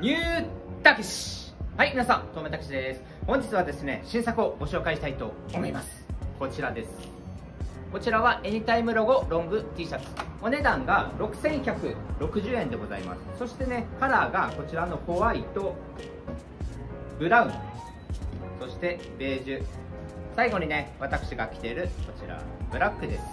ニューたけしはい皆さんとめたけしです。本日はですね新作をご紹介したいと思います。こちらです。こちらはエニタイムロゴロング T シャツお値段が6160円でございます。そしてねカラーがこちらのホワイトブラウン。そしてベージュ。最後にね私が着ているこちらブラックです。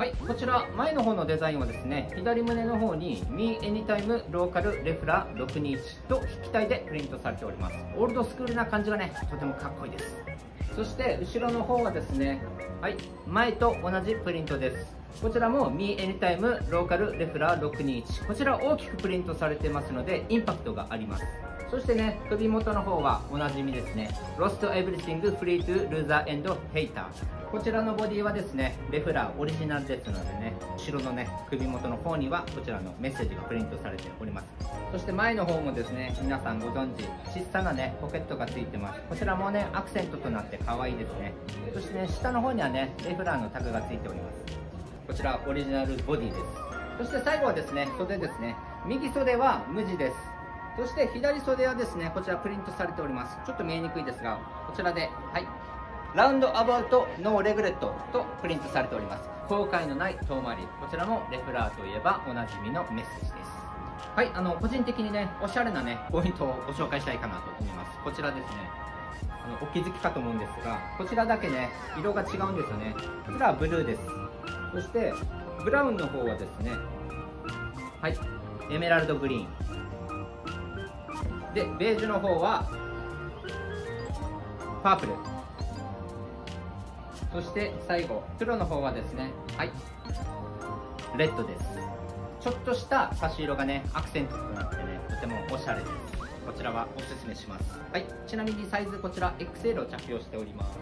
はいこちら前の方のデザインはですね左胸の方に Me Anytime Local レフラ621と筆記体でプリントされております。オールドスクールな感じがねとてもかっこいいです。そして後ろの方はですねはい前と同じプリントです。こちらも Me Anytime Local レフラ621こちら大きくプリントされてますのでインパクトがあります。そしてね首元の方はおなじみですね。Lost Everything Free to Loser and Hater こちらのボディはですねレフラーオリジナルですのでね後ろのね首元の方にはこちらのメッセージがプリントされております。そして前の方もですね皆さんご存知小さなねポケットがついてます。こちらもねアクセントとなって可愛いですね。そしてね下の方にはねレフラーのタグがついております。こちらオリジナルボディです。そして最後はですね袖ですね。右袖は無地です。そして左袖はですねこちらプリントされております。ちょっと見えにくいですがこちらではい。ラウンドアバウトノーレグレットとプリントされております。後悔のない遠回り。こちらもレフラーといえばおなじみのメッセージです。はいあの個人的にねおしゃれなねポイントをご紹介したいかなと思います。こちらですね。あのお気づきかと思うんですがこちらだけね色が違うんですよね。こちらはブルーです。そしてブラウンの方はですねはいエメラルドグリーン。でベージュの方はパープル。そして最後黒の方はですねはいレッドです。ちょっとした差し色がねアクセントとなってねとてもおしゃれです。こちらはおすすめします。はいちなみにサイズこちら XL を着用しております。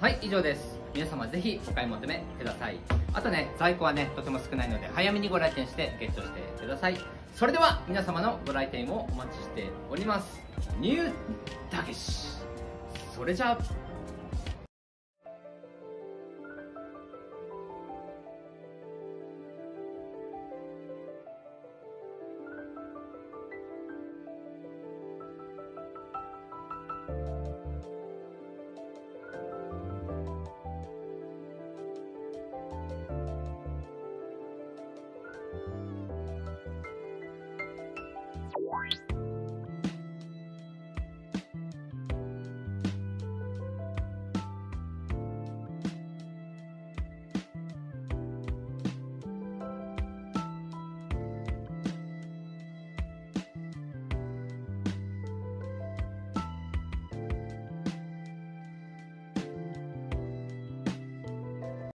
はい以上です。皆様ぜひお買い求めください。あとね在庫はねとても少ないので早めにご来店してゲットしてください。それでは皆様のご来店をお待ちしております。ニューたけしそれじゃあ。